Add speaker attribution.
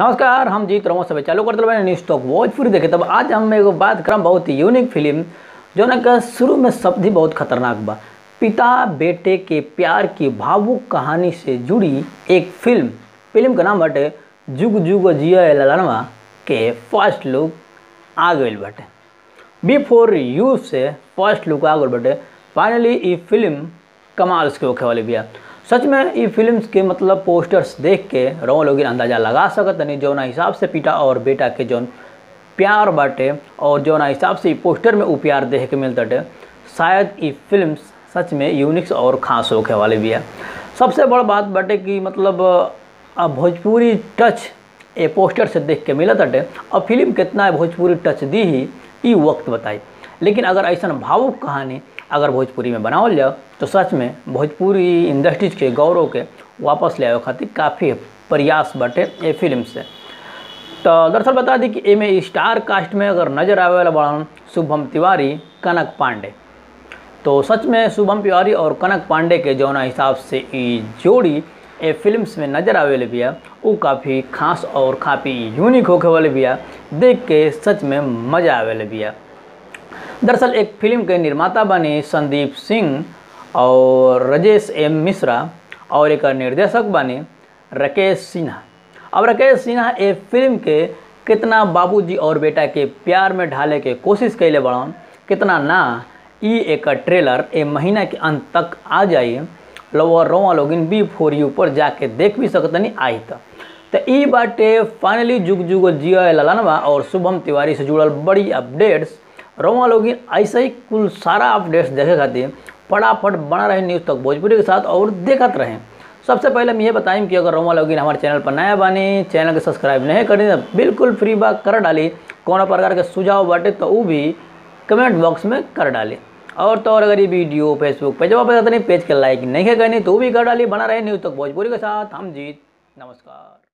Speaker 1: नमस्कार, हम जीत रहो सब चालू करते रहे न्यूज़ टॉक भोजपुरी देखे तब आज हम एगो बात करम बहुत ही यूनिक फ़िल्म जो ना कि शुरू में शब्द ही बहुत खतरनाक बा पिता, बेटे के प्यार की भावुक कहानी से जुड़ी एक फ़िल्म फ़िल्म का नाम बटे जुग जुग जिया ललनवा के फ़र्स्ट लुक आ गई बाटे। Before you see first look आ गई बाटे। फाइनली फ़िल्म कमाल के होखे वाली बिया सच में ई फिल्म्स के मतलब पोस्टर्स देख के रहो, लोग अंदाज़ा लगा सकत नहीं जौना हिसाब से पिता और बेटा के जौन प्यार बाटे और जौना हिसाब से पोस्टर में उ प्यार देखे के मिलताटे शायद ये फिल्म्स सच में यूनिक्स और खास होखे भी है। सबसे बड़ बात बाटे कि मतलब भोजपुरी टच ए पोस्टर से देख के मिलत हटे और फ़िल्म कितना भोजपुरी टच दी ही ई वक्त बताई लेकिन अगर ऐसा भावुक कहानी अगर भोजपुरी में बनावल जाओ तो सच में भोजपुरी इंडस्ट्रीज़ के गौरव के वापस ले आवे खातिर काफ़ी प्रयास बटे ए फ़िल्म से। तो दरअसल बता दी कि एमे स्टार कास्ट में अगर नज़र आवे वाला बड़ा शुभम तिवारी, कनक पांडे। तो सच में शुभम तिवारी और कनक पांडे के जौना हिसाब से जोड़ी ए फिल्म्स में नज़र आवे वाले बिया, वो काफ़ी खास और काफ़ी यूनिक होके वाले बिया, देख के सच में मज़ा आवे वाले बिया। दरअसल एक फ़िल्म के निर्माता बने संदीप सिंह और राजेश एम मिश्रा और एक निर्देशक बने राकेश सिन्हा। अब राकेश सिन्हा ए फ़िल्म के कितना बाबूजी और बेटा के प्यार में ढाले के कोशिश कैले बड़न, कितना ना, ई एक ट्रेलर ए महीना के अंत तक आ जाई लोअर रोवा लोगिन बी फोर यू पर जाके देख भी सकतनी आई तक तो ई बाटे, फाइनली जुग जुग जिया ललनवा और शुभम तिवारी से जुड़ल बड़ी अपडेट्स रोमा लोगिन ऐसे ही कुल सारा अपडेट्स देखे खातिर फटाफट बना रहे न्यूज़ तक, भोजपुरी के साथ और देखत रहें। सबसे पहले हम ये बताएँ कि अगर रोमा लोगिन हमारे चैनल पर नया बानी चैनल के सब्सक्राइब नहीं करें तो बिल्कुल फ्री बा कर डाली। कोनो प्रकार के सुझाव बाटे तो वो भी कमेंट बॉक्स में कर डाली। और तो और अगर ये वीडियो फेसबुक पेज पर नहीं पेज के लाइक नहीं है करनी तो भी कर डाली। बना रहे न्यूज़ तक, भोजपुरी के साथ, हम जीत। नमस्कार।